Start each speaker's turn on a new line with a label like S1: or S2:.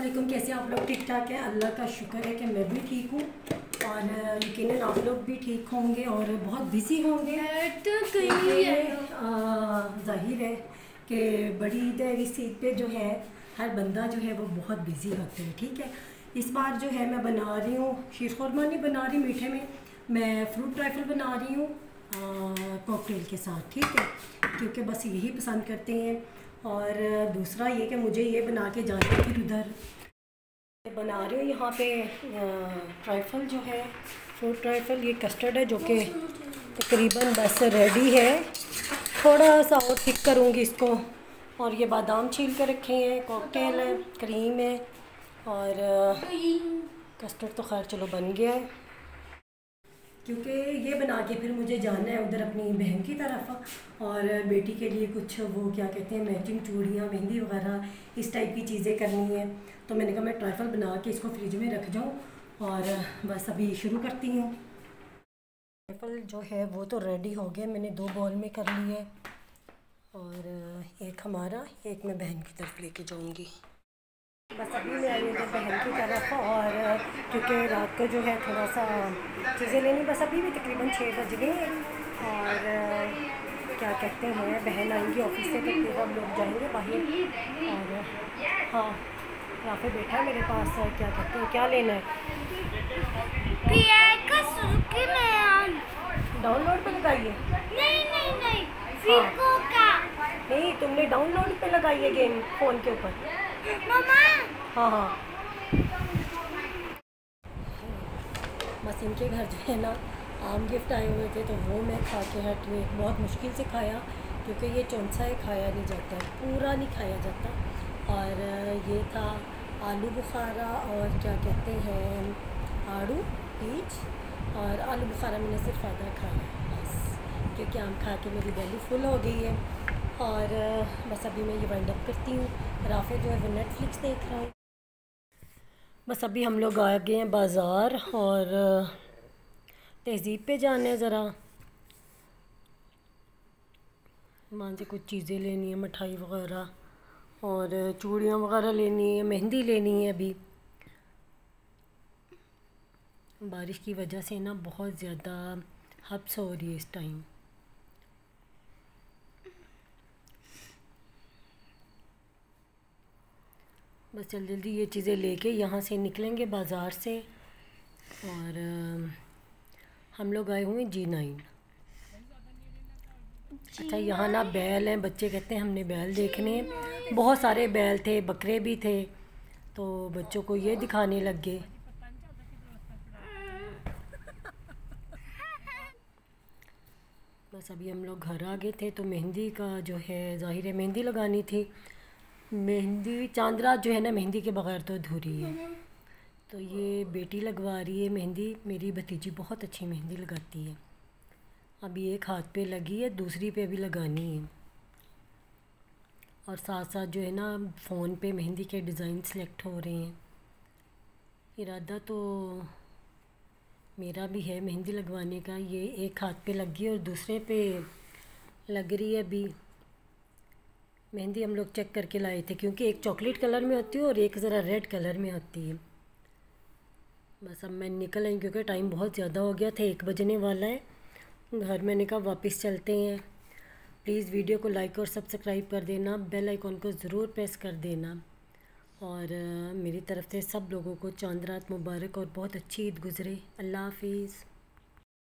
S1: वालेकुम कैसे आप लोग? ठीक ठाक हैं? अल्लाह का शुक्र है कि मैं भी ठीक हूँ और यकीन आप लोग भी ठीक होंगे और बहुत बिज़ी होंगे।
S2: तो
S1: ज़ाहिर है कि बड़ी ईद है इस ईद पे जो है हर बंदा जो है वो बहुत बिज़ी होता है ठीक है? इस बार जो है मैं बना रही हूँ शीर खुरमा नहीं बना रही मीठे में। मैं फ्रूट राइफल बना रही हूँ कॉकटेल के साथ ठीक है? क्योंकि बस यही पसंद करते हैं। और दूसरा ये कि मुझे ये बना के जाना फिर उधर। बना रही हूँ यहाँ पे ट्राइफल जो है, फ्रूट ट्राइफल, ये कस्टर्ड है जो कि तकरीबन बस रेडी है। थोड़ा सा और थिक करूँगी इसको। और ये बादाम छील कर रखे हैं कॉकटेल है क्रीम है, और कस्टर्ड तो खैर चलो बन गया है। क्योंकि ये बना के फिर मुझे जाना है उधर अपनी बहन की तरफ़ और बेटी के लिए कुछ वो क्या कहते हैं मैचिंग चूड़ियाँ, मेहंदी वगैरह, इस टाइप की चीज़ें करनी है। तो मैंने कहा, मैं ट्राइफल बना के इसको फ्रिज में रख जाऊँ और बस अभी शुरू करती हूँ। ट्राइफल जो है वो तो रेडी हो गया। मैंने दो बॉल में कर ली है और एक हमारा, एक मैं बहन की तरफ़ लेके जाऊँगी। बस अभी मैं आई हूँ बहन की तरफ़ और क्योंकि रात को जो है थोड़ा सा चीज़ें लेनी बस अभी भी तकरीबन छः बज गए हैं। और क्या कहते हैं बहन आएँगी ऑफ़िस से तो फिर हम लोग जाएँगे बाहर। और हाँ राफे बैठा है मेरे पास क्या कहते हैं क्या लेना है? डाउनलोड पे लगाइए।
S2: नहीं नहीं नहीं
S1: हाँ।
S2: का
S1: नहीं तुमने डाउनलोड पे लगाई है गेम फ़ोन के ऊपर। हाँ हाँ। बस इनके घर जो है ना आम गिफ्ट आए हुए थे तो वो मैं खा के हट हुई बहुत मुश्किल से खाया क्योंकि ये चौंसा ही खाया नहीं जाता पूरा नहीं खाया जाता। और ये था आलू बुखारा और क्या कहते हैं आड़ू पीच। और आलू बुखारा मैंने सिर्फ़ आधा खाया बस। क्योंकि आम खा के मेरी बेली फुल हो गई है। और बस अभी मैं ये वाइंड अप करती हूँ। राफे जो है वो नेटफ्लिक्स देख रहा हूँ। बस अभी हम लोग आ गए हैं बाज़ार और तहज़ीब पे जाने हैं ज़रा। वहाँ से कुछ चीज़ें लेनी है, मिठाई वगैरह और चूड़ियाँ वगैरह लेनी है, मेहंदी लेनी है अभी। बारिश की वजह से ना बहुत ज़्यादा हब्स हो रही है इस टाइम बस जल्दी जल्दी ये चीज़ें लेके यहाँ से निकलेंगे बाज़ार से। और हम लोग आए हुए जी नाइन। अच्छा यहाँ ना बैल हैं बच्चे कहते हैं हमने बैल देखने हैं। बहुत सारे बैल थे बकरे भी थे तो बच्चों को ये दिखाने लग गए। बस अभी हम लोग घर आ गए थे तो मेहंदी का जो है ज़ाहिर है मेहंदी लगानी थी। मेहंदी, चांदरा जो है ना, मेहंदी के बगैर तो अधूरी है तो ये बेटी लगवा रही है मेहंदी। मेरी भतीजी बहुत अच्छी मेहंदी लगाती है। अभी एक हाथ पे लगी है, दूसरी पे अभी लगानी है। और साथ साथ जो है ना, फ़ोन पे मेहंदी के डिज़ाइन सेलेक्ट हो रहे हैं। इरादा तो मेरा भी है मेहंदी लगवाने का। ये एक हाथ पे लगी और दूसरे पे लग रही है अभी। मेहंदी हम लोग चेक करके लाए थे, क्योंकि एक चॉकलेट कलर में होती है और एक ज़रा रेड कलर में होती है। बस अब मैं निकल आई क्योंकि टाइम बहुत ज़्यादा हो गया था, एक बजने वाला है। घर मैंने कहा वापस चलते हैं। प्लीज़ वीडियो को लाइक और सब्सक्राइब कर देना बेल आइकॉन को ज़रूर प्रेस कर देना। और, मेरी तरफ़ से सब लोगों को चाँद रात मुबारक और बहुत अच्छी ईद गुज़रे। अल्लाह हाफिज़।